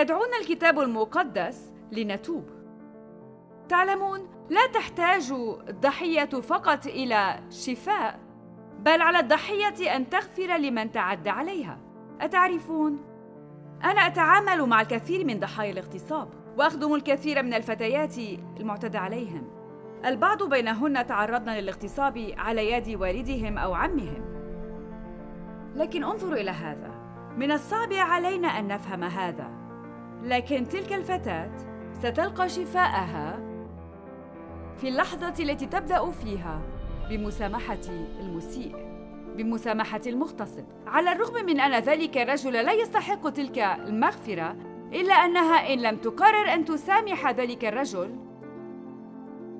يدعونا الكتاب المقدس لنتوب. تعلمون لا تحتاج الضحية فقط إلى شفاء بل على الضحية أن تغفر لمن تعدى عليها. أتعرفون؟ أنا أتعامل مع الكثير من ضحايا الاغتصاب وأخدم الكثير من الفتيات المعتدى عليهم. البعض بينهن تعرضن للاغتصاب على يد والدهم أو عمهم. لكن انظروا إلى هذا. من الصعب علينا أن نفهم هذا. لكن تلك الفتاة ستلقى شفاءها في اللحظة التي تبدأ فيها بمسامحة المسيء بمسامحة المغتصب على الرغم من أن ذلك الرجل لا يستحق تلك المغفرة إلا أنها إن لم تقرر أن تسامح ذلك الرجل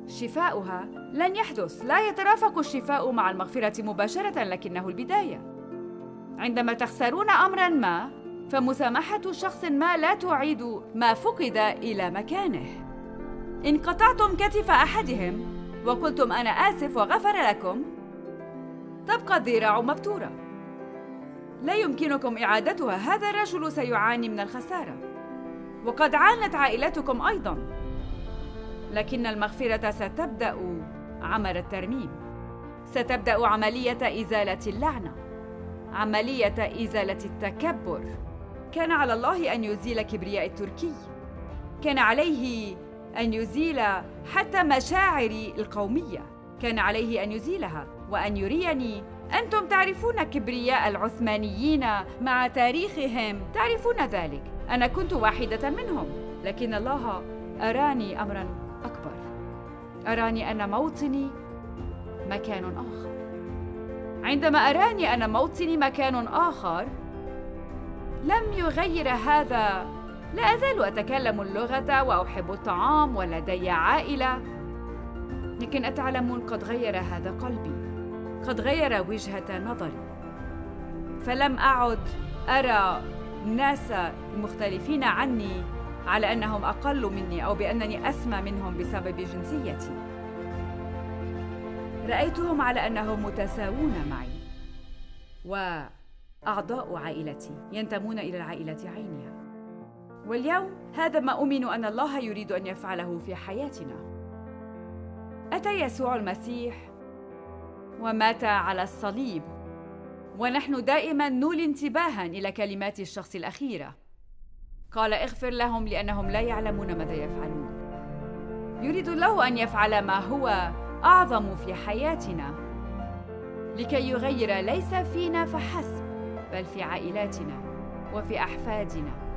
شفاؤها لن يحدث. لا يترافق الشفاء مع المغفرة مباشرة لكنه البداية. عندما تخسرون أمرا ما فمسامحة شخص ما لا تعيد ما فقد إلى مكانه. إن قطعتم كتف أحدهم وقلتم أنا آسف وغفر لكم تبقى الذراع مبتورة. لا يمكنكم إعادتها هذا الرجل سيعاني من الخسارة. وقد عانت عائلتكم أيضاً. لكن المغفرة ستبدأ عمل الترميم. ستبدأ عملية إزالة اللعنة عملية إزالة التكبر. كان على الله أن يزيل كبرياء التركي. كان عليه أن يزيل حتى مشاعري القومية. كان عليه أن يزيلها. وأن يريني أنتم تعرفون كبرياء العثمانيين مع تاريخهم. تعرفون ذلك. أنا كنت واحدة منهم. لكن الله أراني أمرا أكبر. أراني أن موطني مكان آخر. عندما أراني أن موطني مكان آخر لم يغير هذا. لا أزال أتكلم اللغة وأحب الطعام ولدي عائلة. لكن أتعلمون قد غير هذا قلبي. قد غير وجهة نظري. فلم أعد أرى الناس المختلفين عني على أنهم أقل مني أو بأنني أسمى منهم بسبب جنسيتي. رأيتهم على أنهم متساوون معي. واعضاء عائلتي ينتمون إلى العائلة عينها واليوم هذا ما أؤمن أن الله يريد أن يفعله في حياتنا. أتى يسوع المسيح ومات على الصليب. ونحن دائما نولي انتباها إلى كلمات الشخص الأخيرة. قال اغفر لهم لأنهم لا يعلمون ماذا يفعلون. يريد الله أن يفعل ما هو أعظم في حياتنا. لكي يغير ليس فينا فحسب. بل في عائلاتنا وفي أحفادنا.